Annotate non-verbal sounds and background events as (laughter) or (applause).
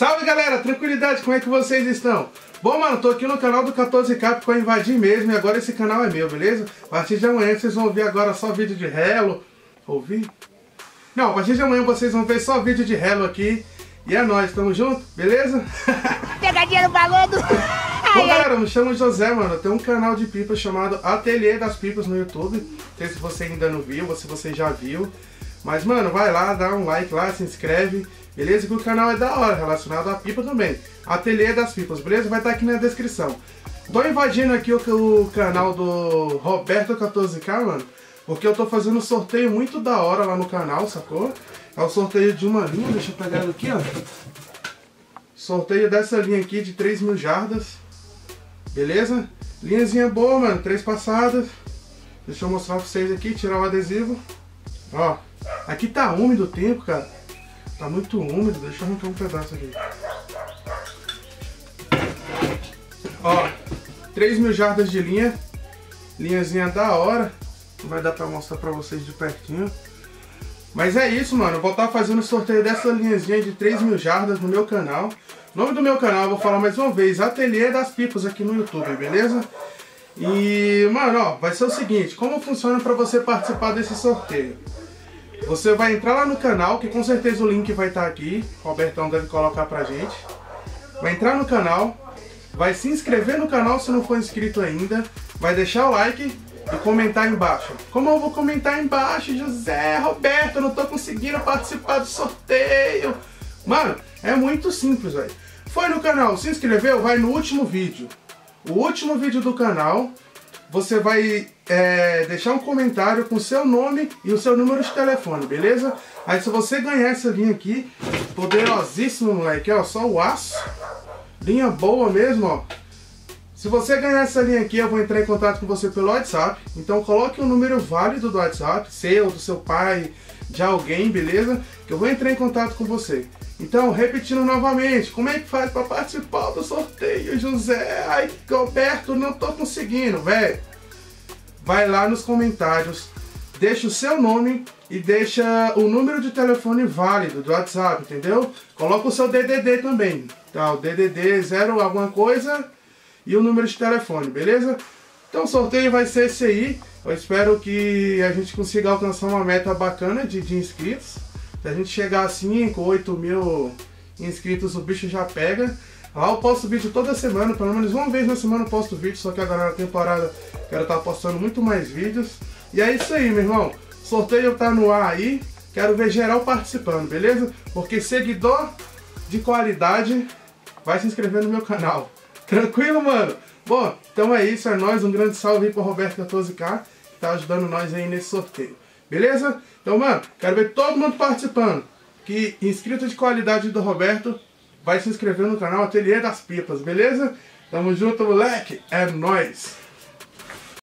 Salve galera, tranquilidade, como é que vocês estão? Bom, mano, tô aqui no canal do 14K porque eu invadi mesmo e agora esse canal é meu, beleza? A partir de amanhã vocês vão ver agora só vídeo de Hello. Ouvir? Não, a partir de amanhã vocês vão ver só vídeo de Hello aqui. E é nóis, tamo junto, beleza? (laughs) Pegadinha no balão do... Bom, galera, me chamo José, mano. Eu tenho um canal de pipas chamado Ateliê das Pipas no YouTube. Não sei se você ainda não viu ou se você já viu. Mas, mano, vai lá, dá um like lá, se inscreve. Beleza? Que o canal é da hora, relacionado à pipa também. Ateliê das Pipas, beleza? Vai estar aqui na descrição. Tô invadindo aqui o, o canal do Roberto 14K, mano. Porque eu tô fazendo um sorteio muito da hora lá no canal, sacou? É o sorteio de uma linha, deixa eu pegar aqui, ó. Sorteio dessa linha aqui de 3 mil jardas. Beleza? Linhazinha boa, mano. Três passadas. Deixa eu mostrar pra vocês aqui, tirar o adesivo. Ó, aqui tá úmido o tempo, cara. Tá muito úmido. Deixa eu arrancar um pedaço aqui. Ó, 3 mil jardas de linha. Linhazinha da hora. Não vai dar pra mostrar pra vocês de pertinho. Mas é isso, mano. Vou estar fazendo sorteio dessa linhazinha de 3 mil jardas no meu canal. Nome do meu canal, eu vou falar mais uma vez, Ateliê das Pipas aqui no YouTube, beleza? E, mano, ó, vai ser o seguinte, como funciona para você participar desse sorteio? Você vai entrar lá no canal, que com certeza o link vai estar aqui, o Robertão deve colocar pra gente. Vai entrar no canal, vai se inscrever no canal se não for inscrito ainda, vai deixar o like e comentar embaixo. Como eu vou comentar embaixo, José, Roberto, eu não tô conseguindo participar do sorteio. Mano, é muito simples, velho. Foi no canal, se inscreveu, vai no último vídeo. O último vídeo do canal, você vai é, deixar um comentário com seu nome e o seu número de telefone, beleza? Aí se você ganhar essa linha aqui, poderosíssimo, moleque, ó, só o aço. Linha boa mesmo, ó. Se você ganhar essa linha aqui, eu vou entrar em contato com você pelo WhatsApp. Então coloque um número válido do WhatsApp, seu, do seu pai, de alguém, beleza? Que eu vou entrar em contato com você. Então, repetindo novamente, como é que faz para participar do sorteio, José? Ai, Roberto, não tô conseguindo, velho. Vai lá nos comentários, deixa o seu nome e deixa o número de telefone válido do WhatsApp, entendeu? Coloca o seu DDD também, tá? O DDD 0 alguma coisa e o número de telefone, beleza? Então o sorteio vai ser esse aí. Eu espero que a gente consiga alcançar uma meta bacana de, de inscritos. Se a gente chegar a 5, 8 mil inscritos, o bicho já pega. Lá eu posto vídeo toda semana, pelo menos uma vez na semana eu posto vídeo, só que agora na temporada quero estar postando muito mais vídeos. E é isso aí, meu irmão. Sorteio tá no ar aí. Quero ver geral participando, beleza? Porque seguidor de qualidade vai se inscrever no meu canal. Tranquilo, mano? Bom, então é isso, é nóis. Um grande salve aí pro Roberto 14K, que tá ajudando nós aí nesse sorteio. Beleza? Então, mano, quero ver todo mundo participando. Que inscrito de qualidade do Roberto vai se inscrever no canal Ateliê das Pipas, beleza? Tamo junto, moleque. É nóis.